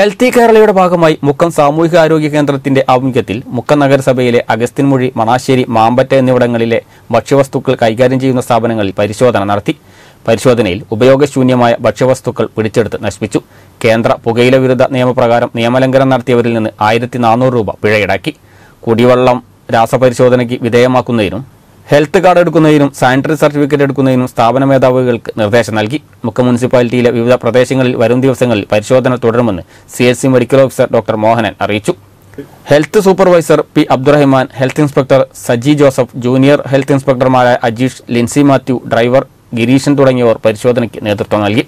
Healthy കേരളയുടെ ഭാഗമായി മുക്കം സാമൂഹിക ആരോഗ്യ കേന്ദ്രത്തിന്റെ ആഭിമുഖ്യത്തിൽ മുക്കം നഗരസഭയിലെ അഗസ്ത്യൻമൊഴി മണാശ്ശേരി മാമ്പറ്റ എന്നിവിടങ്ങളിലെ ഭക്ഷ്യവസ്തുക്കൾ കൈകാര്യം ചെയ്യുന്ന സ്ഥാപനങ്ങളിൽ പരിശോധന നടത്തി. പരിശോധനയിൽ ഉപയോഗശൂന്യമായ ഭക്ഷ്യവസ്തുക്കൾ പിടിച്ചെടുത്ത് നശിപ്പിച്ചു. കേന്ദ്ര പുകയില വിരുദ്ധ നിയമപ്രകാരം നിയമലംഘനം നടത്തിയവരിൽ നിന്ന് ആയിരത്തി രൂപ പിഴ ഈടാക്കി. കുടിവെള്ളം രാസപരിശോധനയ്ക്ക് വിധേയമാക്കുന്നതിനും ഹെൽത്ത് കാർഡ് എടുക്കുന്നതിനും സാനിറ്ററി സർട്ടിഫിക്കറ്റ് എടുക്കുന്നതിനും സ്ഥാപന മേധാവികൾക്ക് നിർദ്ദേശം നൽകി. മുഖ്യ മുനിസിപ്പാലിറ്റിയിലെ വിവിധ പ്രദേശങ്ങളിൽ വരും ദിവസങ്ങളിൽ പരിശോധന തുടരുമെന്ന് C S C medical officer doctor Mohanan അറിയിച്ചു. Health supervisor P Abdurahiman health inspector Saji Joseph junior health ഇൻസ്പെക്ടർമാരായ Ajeesh Lincy Mathew driver Gireeshan തുടങ്ങിയവർ പരിശോധനയ്ക്ക് നേതൃത്വം നൽകി.